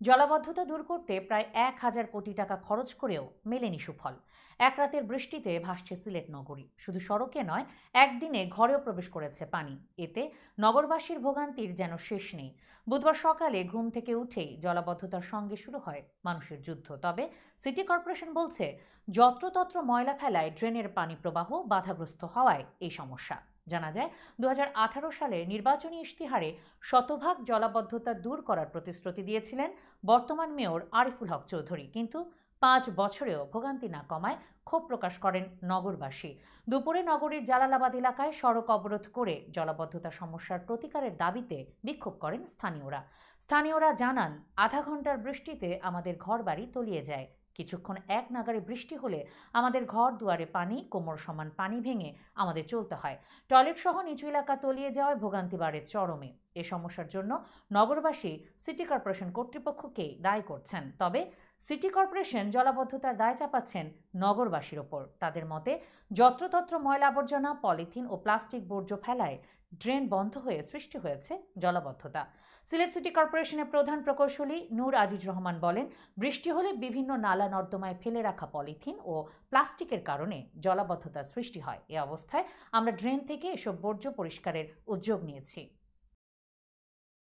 জলাবদ্ধতা দূর করতে প্রায় এক হাজার কোটি টাকা খরচ করেও মেলেনি সুফল। এক রাতের বৃষ্টিতে ভাসছে সিলেট নগরী। শুধু সড়কে নয়, একদিনে ঘরেও প্রবেশ করেছে পানি। এতে নগরবাসীর ভোগান্তির যেন শেষ নেই। বুধবার সকালে ঘুম থেকে উঠেই জলাবদ্ধতার সঙ্গে শুরু হয় মানুষের যুদ্ধ। তবে সিটি কর্পোরেশন বলছে, যত্রতত্র ময়লা ফেলায় ড্রেনের পানি প্রবাহ বাধাগ্রস্ত হওয়ায় এই সমস্যা। জানা যায় দু হাজার আঠারো সালে নির্বাচনী ইশতিহারে শতভাগ জলাবদ্ধতা দূর করার প্রতিশ্রুতি দিয়েছিলেন বর্তমান মেয়র আরিফুল হক চৌধুরী। কিন্তু পাঁচ বছরেও ভোগান্তি না কমায় ক্ষোভ প্রকাশ করেন নগরবাসী। দুপুরে নগরীর জালালাবাদ এলাকায় সড়ক অবরোধ করে জলাবদ্ধতা সমস্যার প্রতিকারের দাবিতে বিক্ষোভ করেন স্থানীয়রা। স্থানীয়রা জানান, আধা ঘণ্টার বৃষ্টিতে আমাদের ঘরবাড়ি তলিয়ে যায়। কিছুক্ষণ এক নাগারে বৃষ্টি হলে আমাদের ঘর দুয়ারে পানি, কোমর সমান পানি ভেঙে আমাদের চলতে হয়। টয়লেট সহ নিচু এলাকা তলিয়ে যাওয়ায় ভোগান্তি বাড়ে চরমে। এ সমস্যার জন্য নগরবাসী সিটি কর্পোরেশন কর্তৃপক্ষকেই দায়ী করছেন। তবে সিটি কর্পোরেশন জলাবদ্ধতার দায় চাপাচ্ছেন নগরবাসীর ওপর। তাদের মতে, যত্রতত্র ময়লা আবর্জনা পলিথিন ও প্লাস্টিক বর্জ্য ফেলায় ড্রেন বন্ধ হয়ে সৃষ্টি হয়েছে জলাবদ্ধতা। সিলেট সিটি কর্পোরেশনের প্রধান প্রকৌশলী নূর আজিজ রহমান বলেন, বৃষ্টি হলে বিভিন্ন নালা নর্দমায় ফেলে রাখা পলিথিন ও প্লাস্টিকের কারণে জলাবদ্ধতার সৃষ্টি হয়। এ অবস্থায় আমরা ড্রেন থেকে এসব বর্জ্য পরিষ্কারের উদ্যোগ নিয়েছি।